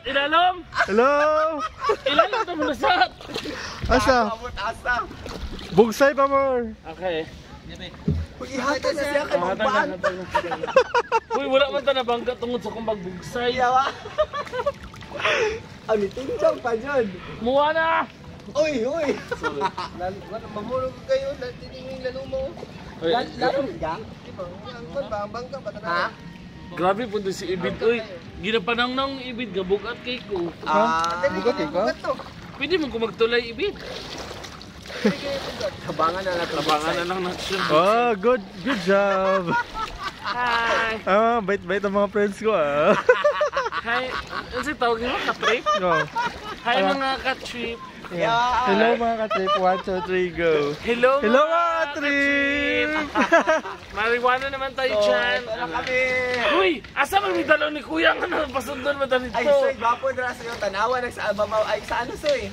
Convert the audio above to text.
Lasat, ilalim! Hello! Ilalim ito mo lasat! Asa? Asa. Bugsay pa more. Okay. Uy, ihatag na siya kay magbaan. Uy, wala man ta nabangga tungod sa kong pagbugsay. Yawa. Ano tinjong pa dyan? Muwa na! Uy, uy. Wala mamulog kayo, titingin lalo mo. Uy, Lalo ka? Ang bang bang ka ba Ha? Grabe po si Ibid. Uy, ginapanang nang Ibid, gabugat kay ko. Ah, bugat eh ka? Pwede mo ko magtulay Ibid. Kabangan na natin. Tabangan na lang natin. Oh, good good job. Hi! Ah, bait-bait ang mga friends ko ah. Hi! Ano si tawag mo? Katrip? Oh. Hi mga katrip! Yeah. Hello mga ka-trip. 1, 2, 3, go. Hello Hello mga ka-trip! Marijuana naman tayo dyan. Wala kami. Uy! Asa man may dalaw ni Kuya nga na pasundan mo dali Ay, soy, gwapo na sa iyo. Tanawa, nagsa, ay, sa ano, soy?